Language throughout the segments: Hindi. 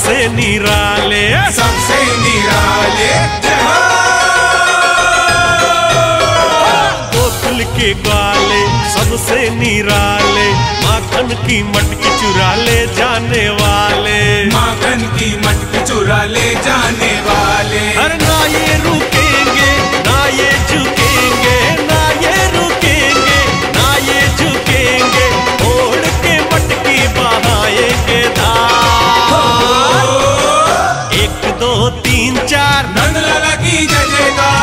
सबसे निराले। सबसे निराले बोतल के गाले सबसे निराले। माखन की मटकी चुरा ले जाने वाले। माखन की मटकी चुरा ले जाने वाले। हर ना ये रुके जजेगा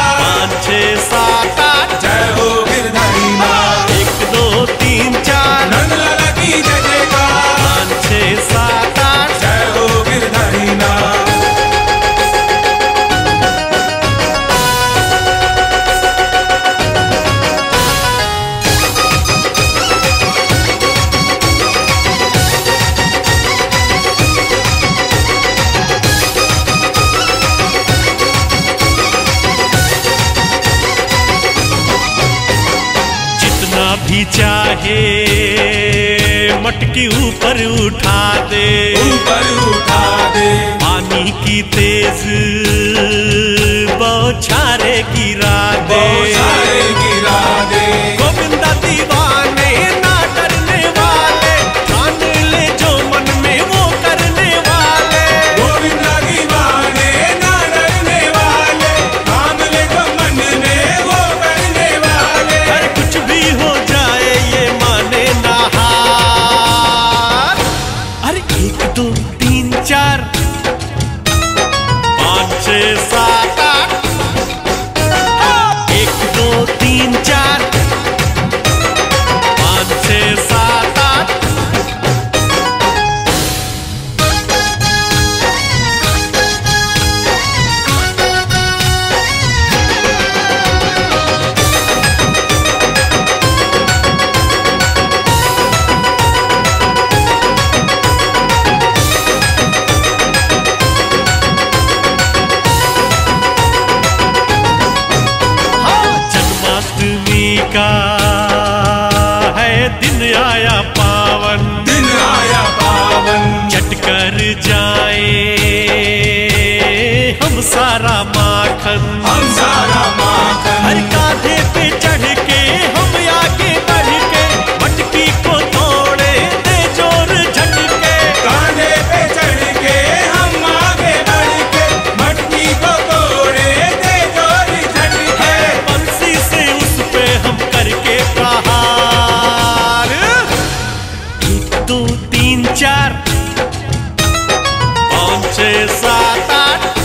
छः सात, आठ।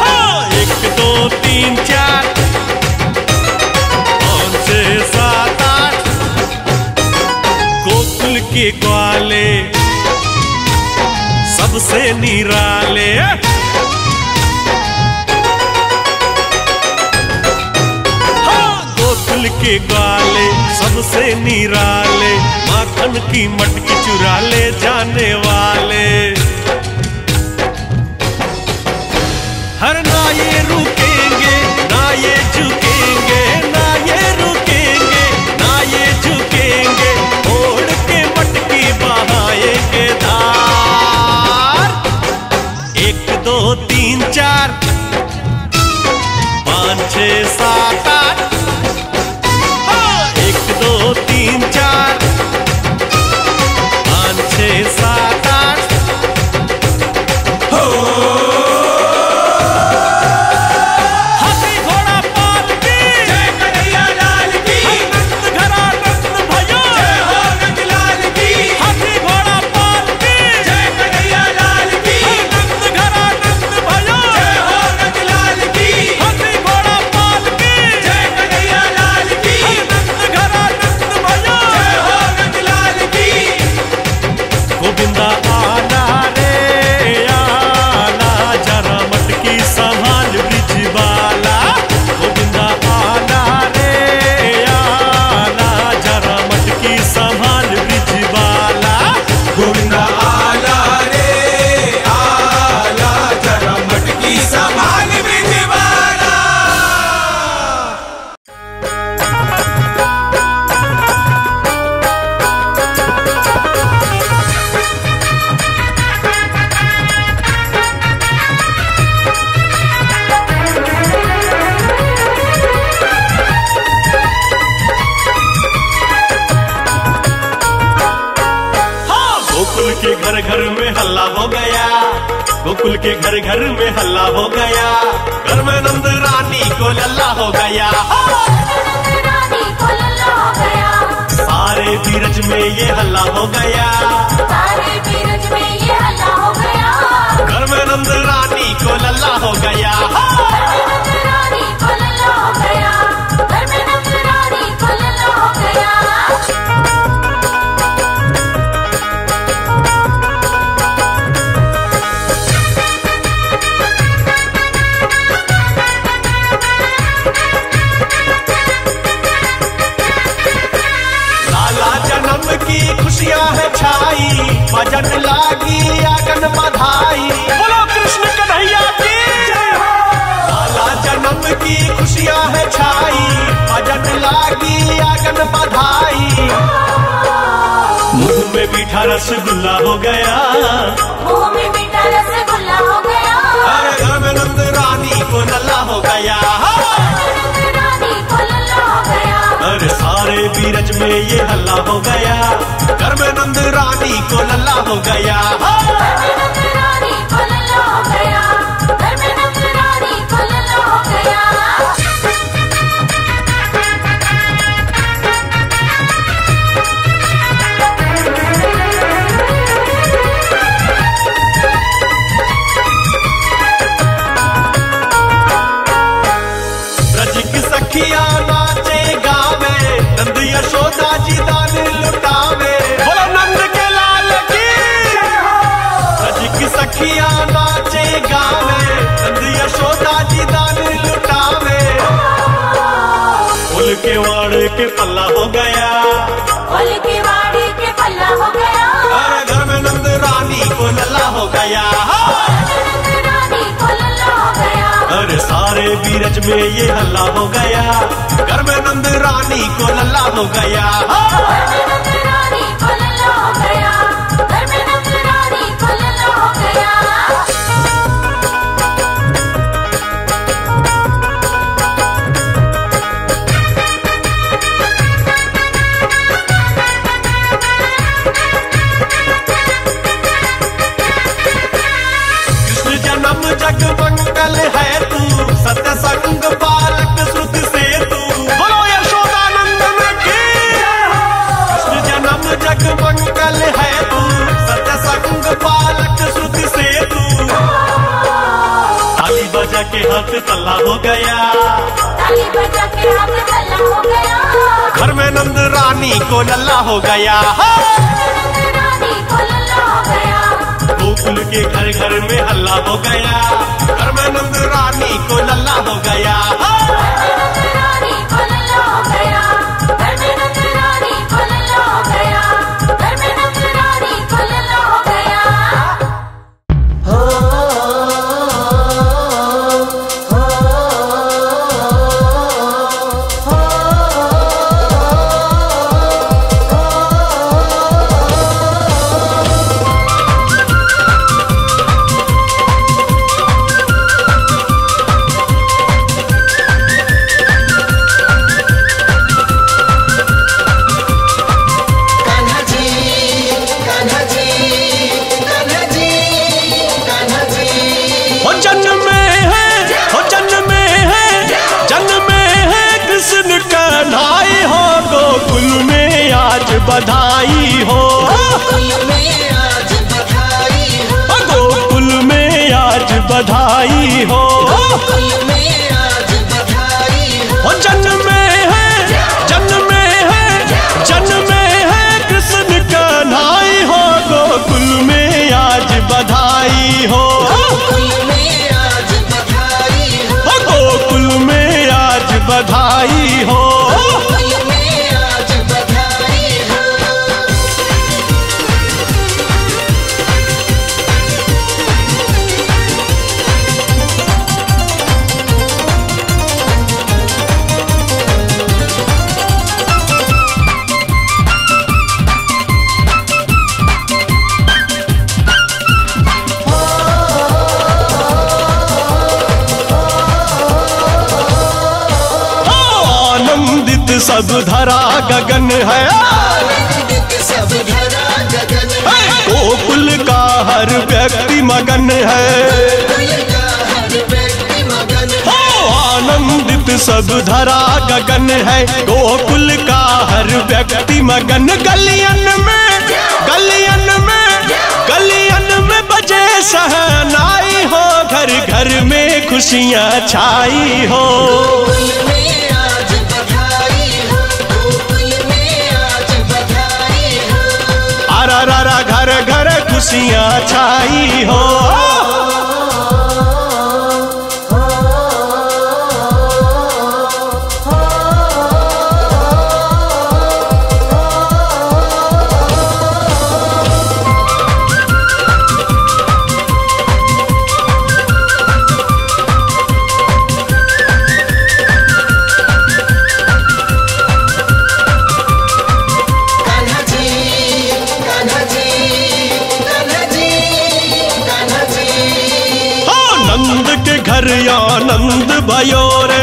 हाँ, एक, दो, तीन, चार। पाँच छः सात, आठ। गोकुल के ग्वाले, सबसे निराले। हाँ, गोकुल के ग्वाले, सबसे निराले। माखन की मटकी चुरा ले जाने वाले। calle Rupi the घर घर में हल्ला हो गया। गोकुल के घर घर में हल्ला हो गया। घर में नंद रानी को लल्ला हो गया। सारे धीरज में ये हल्ला हो गया। घर में नंद रानी को लल्ला हो गया। छाई भजन लागी आगन बधाई। बोलो कृष्ण कन्हैया की। काला जन्म की खुशियाँ है छाई भजन लागी आगन बधाई। मुँह में मीठा रसगुल्ला हो गया। मुँह में मीठा रसगुल्ला हो गया। अरे रामानंद रानी को लल्ला हो गया। अरे सारे बीरज में ये हल्ला हो गया। घर में नंद कोई को लल्ला हो गया में ये हल्ला हो गया। घर में नंद रानी को लल्ला हो गया। सुन के घर घर में हल्ला हो गया। घर में रानी को लल्ला हो गया। सब धरा गगन है। गोकुल का हर व्यक्ति मगन। गलियन में गलियन में गलियन में बजे सहनाई हो। घर घर में खुशियाँ छाई हो। घर घर खुशियाँ छाई हो। भयो रे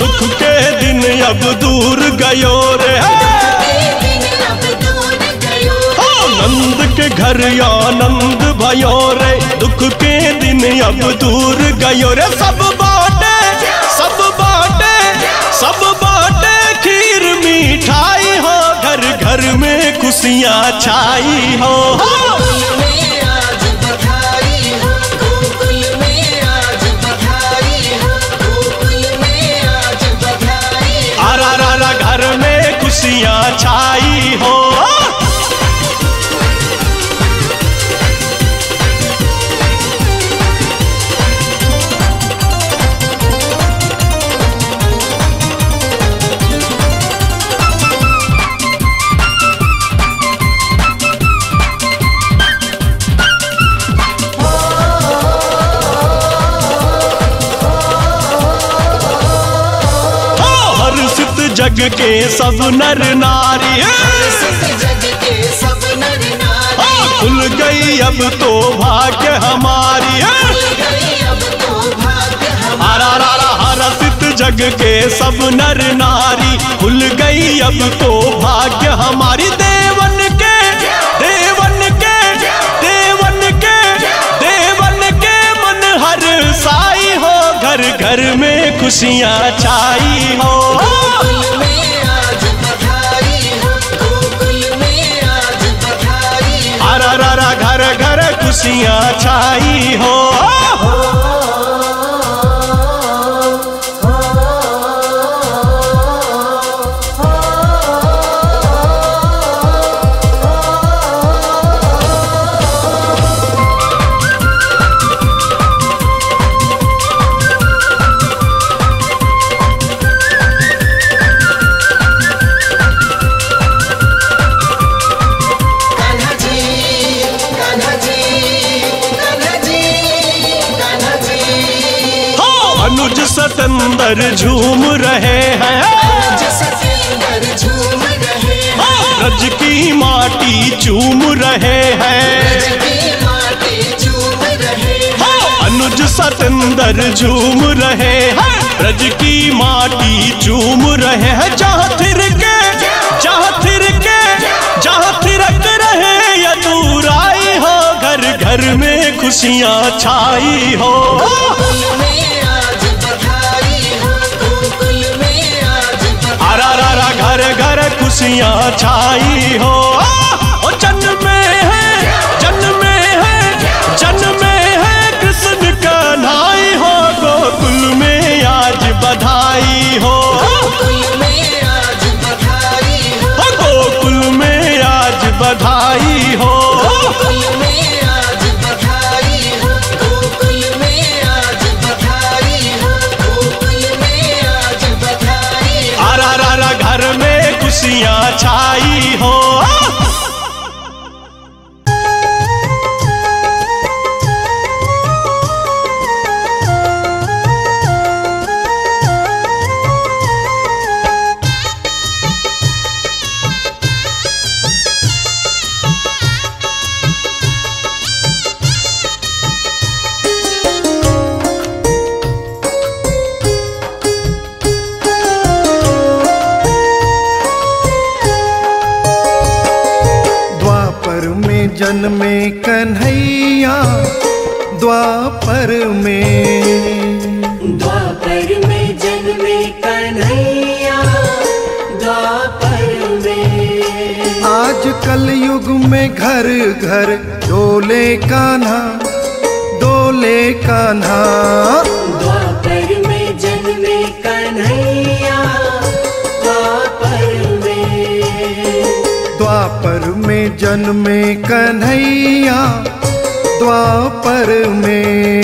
दुख के दिन अब दूर गयो रे आनंद के घर आनंद भयो रे दुख के दिन अब दूर गयो रे सब बाटे सब बाटे सब बाटे। खीर मिठाई हो घर घर में खुशियाँ छाई हो, हो। में खुशियाँ सब नर नारी। नारी खुल गई अब तो भाग्य हमारी। गई अब तो जग के सब नर नारी। खुल गई अब तो भाग्य हमारी। देवन के देवन के देवन के देवन के मन हर साई हो। घर घर में खुशियाँ छाई हो। छाई हो। सतंदर झूम रहे हैं। हैं। रज की माटी चूम रहे हैं। झूम रहे हो। अनुज सतंदर झूम रहे हैं। रज की माटी चूम रहे हैं। जहाँ थिर के जहाँ थिर के जहाँ थिरक रहे यदुराई हो। घर घर में खुशियाँ छाई हो। खुशियाँ छाई हो। जन्मे कन्हैया द्वापर में।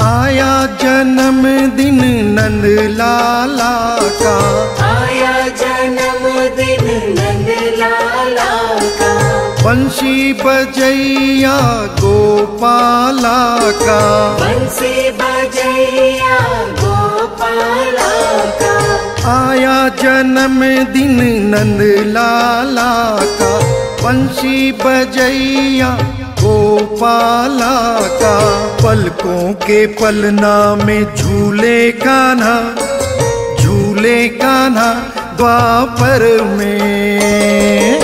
आया जन्म दिन नंद लाला का। बंशी बजैया गोपाला का। बंसी बजैया गोपाला का। आया जन्म दिन नंद लाला का। बंशी बजैया गोपाला का। पलकों के पलना में झूले कान्हा झूले कान्हा द्वापर में।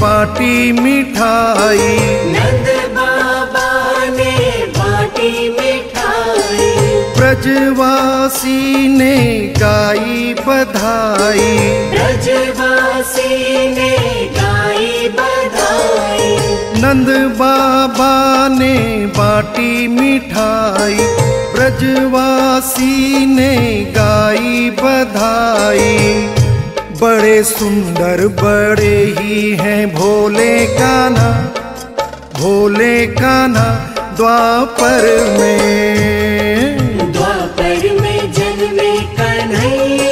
बाटी मिठाई। नंद बाबा ने बाटी मिठाई। ब्रजवासी ने गाई बधाई। ब्रजवासी ने गाई बधाई। नंद बाबा ने बाटी मिठाई। ब्रजवासी ने गाई बधाई। बड़े सुंदर बड़े ही हैं भोले काना भोले काना द्वापर में। द्वापर में जन्मे कन्हैया।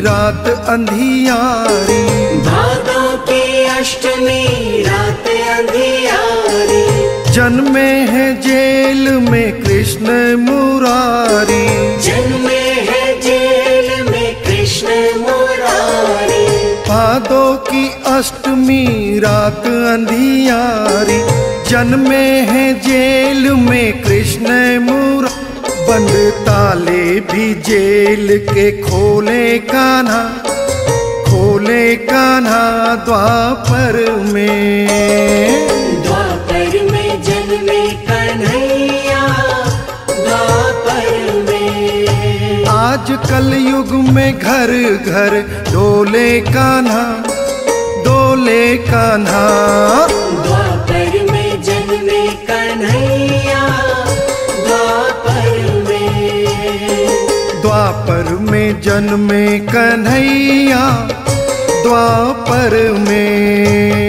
रात अंधियारी। भादों की अष्टमी रात अंधियारी। जन्मे है जेल में कृष्ण मुरारी। जन्मे है जेल में कृष्ण मुरारी। भादो की अष्टमी रात अंधियारी। जन्मे है जेल में कृष्ण मुरा बंद ताले भी जेल के खोले कान्हा खोले कान्हा द्वापर में। द्वापर में जन्मे कन्हैया द्वापर में। आज कल युग में घर घर डोले कान्हा डोले कान्हा। द्वापर में जन्मे कन्हैया द्वापर में जन्मे कन्हैया द्वापर में